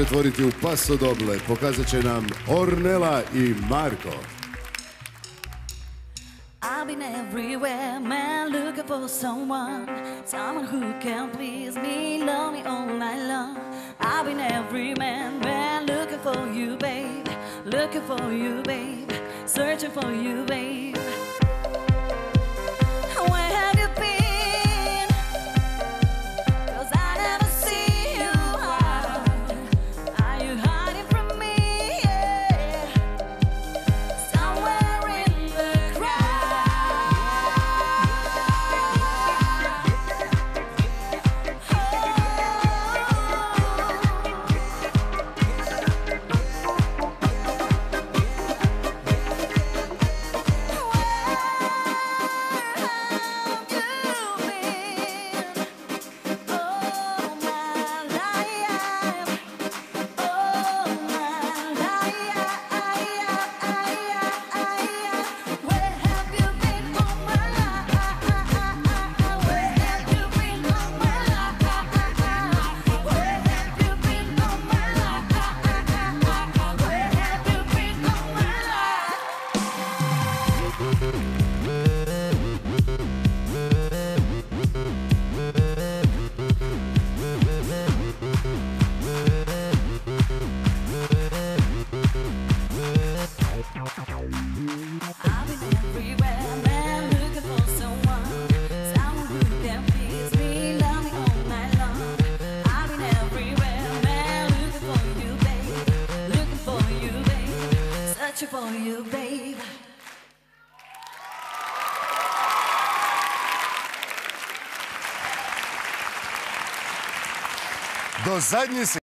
pretvoriti u pasodoble pokazat će nam Ornela i Marko. I've been everywhere, man, looking for someone, someone who can please me, love me all night long. I've been every man, man, looking for you, babe, looking for you, babe, searching for you, babe. Searching for you, babe. Do zadnje se